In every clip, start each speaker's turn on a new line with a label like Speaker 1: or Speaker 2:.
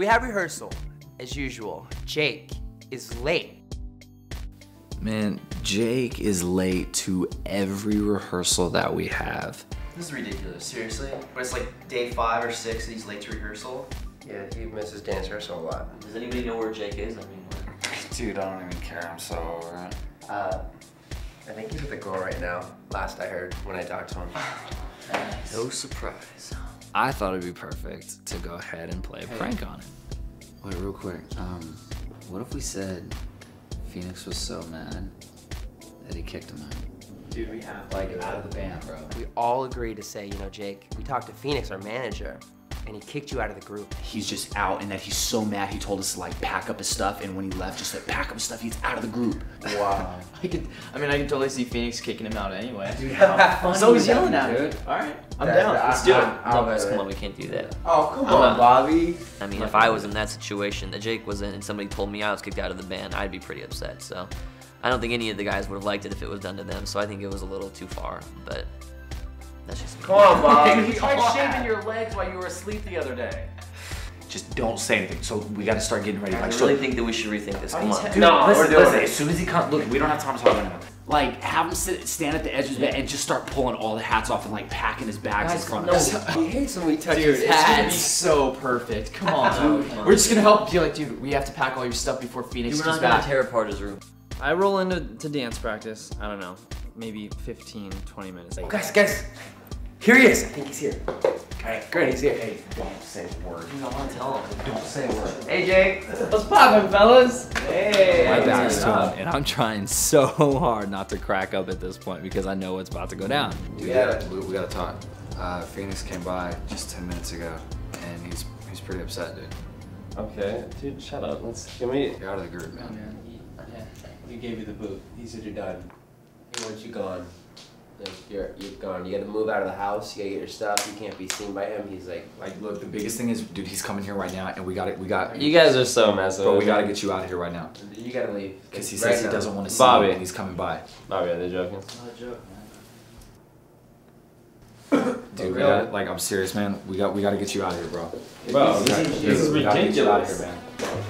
Speaker 1: We have rehearsal, as usual. Jayk is late.
Speaker 2: Man, Jayk is late to every rehearsal that we have.
Speaker 3: This is ridiculous, seriously. But it's like day five or six and he's late to rehearsal.
Speaker 1: Yeah, he misses dance rehearsal a lot.
Speaker 3: Does anybody know where Jayk is? I mean,
Speaker 2: Dude, I don't even care. I'm so over it.
Speaker 1: Uh, I think he's at the girl right now. Last I heard when I talked to him.
Speaker 3: no surprise.
Speaker 2: I thought it'd be perfect to go ahead and play a prank on it. Wait, real quick. Um, what if we said Phoenix was so mad that he kicked him out?
Speaker 1: Dude, we have
Speaker 2: Like out of the band, bro.
Speaker 1: We all agreed to say, you know, Jayk, we talked to Phoenix, our manager, and he kicked you out of the group.
Speaker 4: He's just out and that he's so mad he told us to like pack up his stuff and when he left just like pack up his stuff he's out of the group.
Speaker 1: Wow.
Speaker 5: I could, I mean, I can totally see Phoenix kicking him out anyway.
Speaker 1: Dude, how
Speaker 5: so he's yelling
Speaker 1: would
Speaker 5: at
Speaker 1: that
Speaker 5: him. All right, I'm
Speaker 1: That-
Speaker 5: down.
Speaker 1: that-
Speaker 5: Let's do it.
Speaker 1: I-
Speaker 3: No,
Speaker 1: I'll
Speaker 3: guys,
Speaker 1: do
Speaker 3: come
Speaker 1: it.
Speaker 3: on, we can't do that.
Speaker 1: Oh, come
Speaker 3: I'm
Speaker 1: on,
Speaker 3: not-
Speaker 1: Bobby.
Speaker 3: I mean, if I was in that situation that Jayk was in and somebody told me I was kicked out of the band, I'd be pretty upset. So I don't think any of the guys would have liked it if it was done to them. So I think it was a little too far, but that's just me.
Speaker 1: Come on, Bobby.
Speaker 5: He tried shaving your legs while you were asleep the other day.
Speaker 4: Just don't say anything. So we gotta start getting ready.
Speaker 3: I
Speaker 4: Like,
Speaker 3: really
Speaker 4: so,
Speaker 3: think that we should rethink this. Come on.
Speaker 4: dude,
Speaker 1: No,
Speaker 4: listen,
Speaker 1: we're doing
Speaker 4: listen,
Speaker 1: it.
Speaker 4: as soon as he comes, look, we don't have time to talk about him. Like, have him sit, stand at the edge of his bed and just start pulling all the hats off and like packing his bags in front of us.
Speaker 1: he hates when we touch
Speaker 5: Dude,
Speaker 1: his
Speaker 5: it's gonna be so perfect. Come on,
Speaker 3: Oh,
Speaker 5: dude. We're just gonna help. Be like, dude, we have to pack all your stuff before Phoenix
Speaker 3: Dude, we're not gonna tear apart his room.
Speaker 6: I roll into to dance practice. I don't know, maybe 15, 20 minutes.
Speaker 1: Oh, guys, guys, here he is. I think he's here. Okay, great, he's here. Hey, don't say a word.
Speaker 3: You don't want to tell him.
Speaker 1: Don't say a word.
Speaker 3: Hey, Jayk.
Speaker 6: What's poppin', fellas?
Speaker 1: Hey.
Speaker 2: My back's to him, and I'm trying so hard not to crack up at this point because I know what's about to go down.
Speaker 1: Dude, yeah.
Speaker 2: we, we gotta talk. Uh, Phoenix came by just 10 minutes ago, and he's he's pretty upset, dude.
Speaker 7: Okay, dude, shut up. Let's give me.
Speaker 2: You're out of the group, man. Yeah.
Speaker 1: He gave you the boot. He said you're done. He wants you gone. Like, you're you're gone. You gotta move out of the house. You gotta get your stuff. You can't be seen by him. He's like,
Speaker 4: Like, look, the biggest thing is, dude, he's coming here right now, and we got it. We got.
Speaker 7: You guys are so messed up.
Speaker 4: But we gotta get you out of here right now,
Speaker 1: you gotta leave.
Speaker 4: because he
Speaker 1: Right
Speaker 4: says he
Speaker 1: now.
Speaker 4: doesn't want to see
Speaker 7: Bobby.
Speaker 4: you, and he's coming by.
Speaker 7: Bobby, are they joking? No joke man.
Speaker 4: Dude, we got like I'm serious, man. We got we got to get you out of here, bro.
Speaker 7: Bro,
Speaker 4: We
Speaker 7: this is, this is
Speaker 4: we gotta get out of
Speaker 7: ridiculous.
Speaker 4: here, man.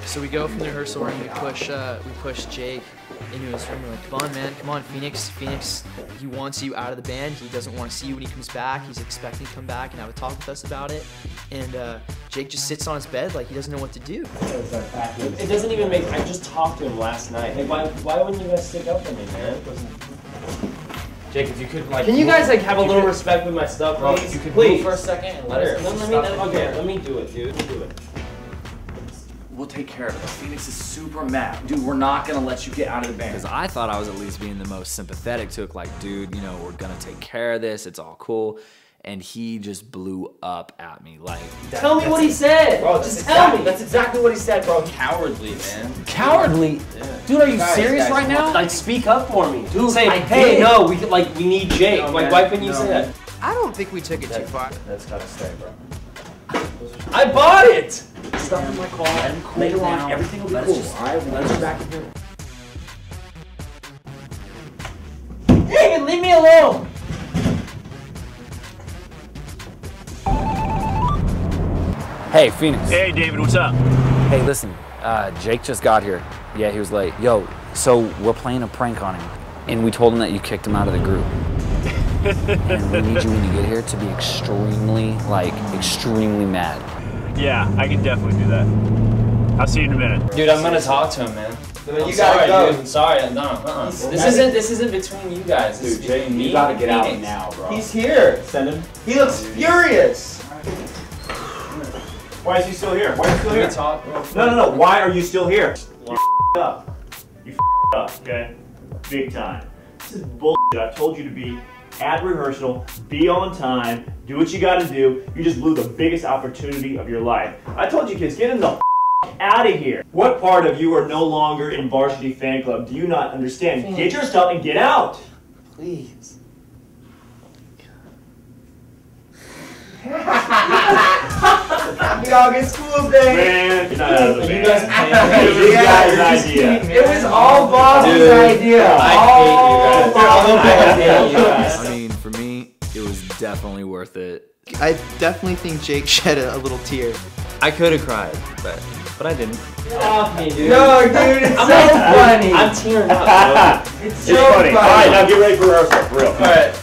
Speaker 6: So we go from the rehearsal room. We push, uh, we push Jayk into his room. We're like, "Come on, man, come on, Phoenix. Phoenix, he wants you out of the band. He doesn't want to see you when he comes back. He's expecting to come back and have a talk with us about it." And uh, Jayk just sits on his bed like he doesn't know what to do.
Speaker 7: It doesn't even make. I just talked to him last night. Like, why? Why wouldn't you guys stick up for me, man? Jayk, if you could like.
Speaker 5: Can you guys like have a little
Speaker 7: could-
Speaker 5: respect with my stuff,
Speaker 7: Bro,
Speaker 5: please?
Speaker 7: you could
Speaker 5: please.
Speaker 7: for a second and let
Speaker 5: Here,
Speaker 7: us.
Speaker 5: let-
Speaker 7: Let,
Speaker 5: let
Speaker 7: me.
Speaker 5: me- let me
Speaker 7: okay, let me do it, dude. Let me do it.
Speaker 4: We'll take care of it. Phoenix is super mad, dude. We're not gonna let you get out of the band.
Speaker 2: Because I thought I was at least being the most sympathetic to it, like, dude, you know, we're gonna take care of this. It's all cool. And he just blew up at me, like,
Speaker 5: Tell me what he said.
Speaker 7: Bro,
Speaker 5: just
Speaker 7: that's
Speaker 5: tell
Speaker 7: exactly-
Speaker 5: me.
Speaker 7: That's exactly what he said, bro. Cowardly, man.
Speaker 4: Cowardly, dude. Are you
Speaker 1: Guys,
Speaker 4: serious
Speaker 1: guys,
Speaker 4: right now?
Speaker 7: Like, speak up for me, dude. Say,
Speaker 4: I
Speaker 7: hey,
Speaker 4: did.
Speaker 7: no, we could, like we need Jayk.
Speaker 5: No,
Speaker 7: like,
Speaker 5: man.
Speaker 7: why couldn't you say that?
Speaker 1: I don't think we took it too far.
Speaker 7: That's gotta stay, bro. I bought it.
Speaker 4: Stuff in my car.
Speaker 7: Lay
Speaker 4: Later on,
Speaker 7: down.
Speaker 4: everything will be
Speaker 7: Let us
Speaker 4: cool.
Speaker 7: just-
Speaker 4: All right, we'll let you back in here.
Speaker 5: David, leave me alone.
Speaker 2: hey, Phoenix.
Speaker 8: Hey, David, what's up?
Speaker 2: Hey, listen, uh, Jayk just got here. Yeah, he was late. Yo, so we're playing a prank on him, and we told him that you kicked him out of the group. And we need you when you get here to be extremely, like, extremely mad.
Speaker 8: Yeah, I can definitely do that. I'll see you in a minute.
Speaker 5: Dude, I'm gonna talk to him, man.
Speaker 1: you
Speaker 5: I'm
Speaker 1: gotta
Speaker 5: sorry,
Speaker 1: go.
Speaker 5: dude. I'm sorry. No, uh-uh. This isn't. This isn't between you guys. This
Speaker 4: Dude,
Speaker 5: is
Speaker 4: Jayk,
Speaker 5: between me
Speaker 4: you gotta
Speaker 5: and
Speaker 4: get out now, bro.
Speaker 7: He's here. Send him.
Speaker 1: He looks furious.
Speaker 8: Why is he still here? Why is he still
Speaker 5: Can we talk? real
Speaker 8: No, no, no. Why are you still here? You up. You up, okay? Big time. This is bullshit. I told you to be at rehearsal, be on time, do what you gotta do. You just blew the biggest opportunity of your life. I told you kids, get in the f- out of here. What part of you are no longer in varsity fan club do you not understand? Get your stuff and get out.
Speaker 1: Please. Happy April Fools' Day.
Speaker 8: Man, you're not out of the
Speaker 7: You guys playing-
Speaker 8: It was guy's idea.
Speaker 1: It was all Bobby's idea.
Speaker 7: I
Speaker 1: all
Speaker 7: hate you guys.
Speaker 1: Bobby's
Speaker 7: I
Speaker 1: idea.
Speaker 7: Hate.
Speaker 2: I mean, for me, it was definitely worth it.
Speaker 9: I definitely think Jayk shed a, a little tear.
Speaker 10: I could have cried, but but I didn't.
Speaker 5: Get off me, dude.
Speaker 9: No, dude, it's
Speaker 5: I'm
Speaker 9: so
Speaker 5: like-
Speaker 9: funny.
Speaker 5: I'm tearing up.
Speaker 9: it's
Speaker 7: It's
Speaker 9: so
Speaker 7: funny. All right, now get ready for rehearsal. For real.
Speaker 9: All right.